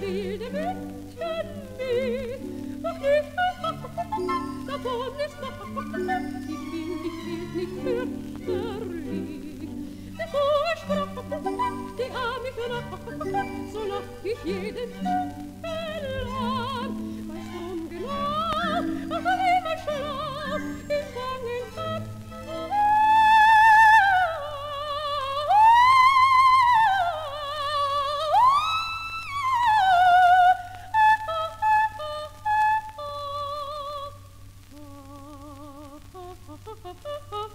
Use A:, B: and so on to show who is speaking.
A: wilde Mädchen mit. Ach, Hilfe, da ist Nacht, ich bin nicht wild, nicht fürchterlich. Bevor ich sprach, die arme Nacht, so lacht ich jeden Tag Oh, oh, oh, oh.